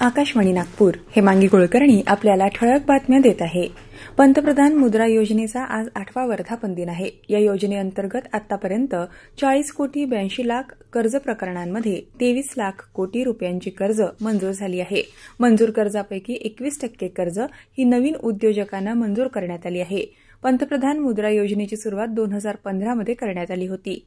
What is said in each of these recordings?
आकाशवाणी नागपूर. हेमांगी कुलकर्णी आपल्याला ठळक बातम्या देत आहे. पंतप्रधान मुद्रा योजनेचा आज आठवा वर्धापन दिन आहे. या योजनेअंतर्गत आतापर्यंत चाळीस कोटी ब्याऐंशी लाख कर्ज प्रकरणांमध्ये तेवीस लाख कोटी रुपयांची कर्ज मंजूर झाली आहे. मंजूर कर्जापैकी एकवीस टक्के कर्ज ही नवीन उद्योजकांना मंजूर करण्यात आली आहे. पंतप्रधान मुद्रा योजनेची सुरुवात दोन हजार पंधरामध्ये करण्यात आली होती.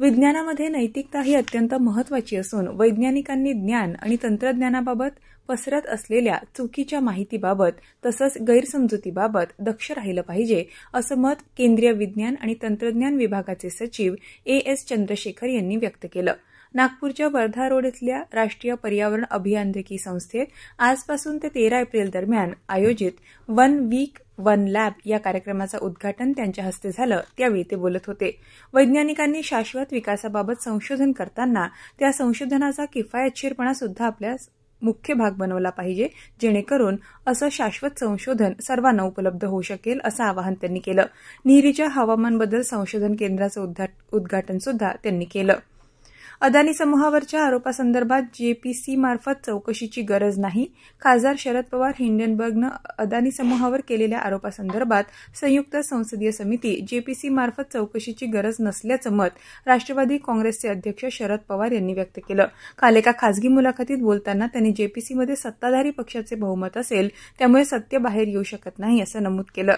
विज्ञानामध्ये नैतिकता ही अत्यंत महत्वाची असून वैज्ञानिकांनी ज्ञान आणि तंत्रज्ञानाबाबत पसरत असलेल्या चुकीच्या माहितीबाबत तसंच गैरसमजुतीबाबत दक्ष राहिलं पाहिजे असं मत केंद्रीय विज्ञान आणि तंत्रज्ञान विभागाचे सचिव ए एस चंद्रशेखर यांनी व्यक्त केलं. नागपूरच्या वर्धा रोड इथल्या राष्ट्रीय पर्यावरण अभियांत्रिकी संस्थेत आजपासून ते तेरा एप्रिल दरम्यान आयोजित वन वीक वन लॅब या कार्यक्रमाचं उद्घाटन त्यांच्या हस्ते झालं त्यावेळी ते बोलत होते. वैज्ञानिकांनी शाश्वत विकासाबाबत संशोधन करताना त्या संशोधनाचा किफायतशीरपणा सुद्धा आपल्या मुख्य भाग बनवला पाहिजे जेणेकरून असं शाश्वत संशोधन सर्वांना उपलब्ध होऊ शकेल असं आवाहन त्यांनी केलं. निरीच्या हवामान बदल संशोधन केंद्राचं उद्घाटन सुद्धा त्यांनी केलं. अदानी समूहावरच्या आरोपासंदर्भात जेपीसी मार्फत चौकशीची गरज नाही. खासदार शरद पवार हिंडनबर्गनं अदानी समूहावर केलेल्या आरोपासंदर्भात संयुक्त संसदीय समिती जेपीसी मार्फत चौकशीची गरज नसल्याचं मत राष्ट्रवादी काँग्रेसचे अध्यक्ष शरद पवार यांनी व्यक्त केलं. काल एका खासगी मुलाखतीत बोलताना त्यांनी जेपीसीमध्ये सत्ताधारी पक्षाचे बहुमत असेल त्यामुळे सत्य बाहेर येऊ शकत नाही असं नमूद केलं.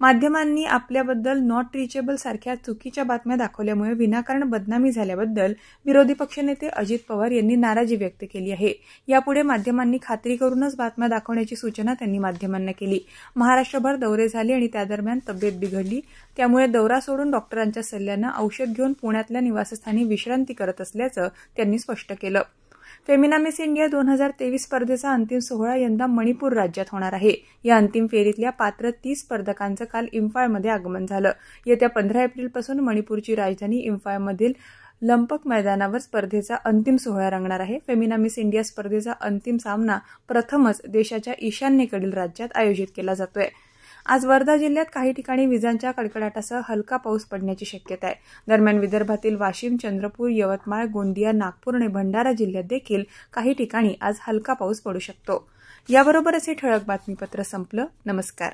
माध्यमांनी आपल्याबद्दल नॉट रिचेबल सारख्या चुकीच्या बातम्या दाखवल्यामुळे विनाकारण बदनामी झाल्याबद्दल विरोधी पक्षनेते अजित पवार यांनी नाराजी व्यक्त केली आहे. यापुढे माध्यमांनी खात्री करूनच बातम्या दाखवण्याची सूचना त्यांनी माध्यमांना केली. महाराष्ट्रभर दौरे झाले आणि त्या दरम्यान तब्येत बिघडली. त्यामुळे दौरा सोडून डॉक्टरांच्या सल्ल्यानं औषध घेऊन पुण्यातल्या निवासस्थानी विश्रांती करत असल्याचं त्यांनी स्पष्ट केलं. फेमिना मिस इंडिया दोन हजार तेवीस स्पर्धेचा अंतिम सोहळा यंदा मणिपूर राज्यात होणार आहे. या अंतिम फेरीतल्या पात्र तीस स्पर्धकांचं काल इम्फाळमध्ये आगमन झालं. येत्या पंधरा एप्रिलपासून मणिपूरची राजधानी इम्फाळमधील लंपक मैदानावर स्पर्धेचा अंतिम सोहळा रंगणार आहे. फेमिना मिस इंडिया स्पर्धेचा अंतिम सामना प्रथमच देशाच्या ईशान्येकडील राज्यात आयोजित केला जातोय. आज वर्धा जिल्ह्यात काही ठिकाणी विजांच्या कडकडाटासह हलका पाऊस पडण्याची शक्यता आहे. दरम्यान विदर्भातील वाशिम चंद्रपूर यवतमाळ गोंदिया नागपूर आणि भंडारा जिल्ह्यात देखील काही ठिकाणी आज हलका पाऊस पडू शकतो. याबरोबरच हे ठळक बातमीपत्र संपलं. नमस्कार.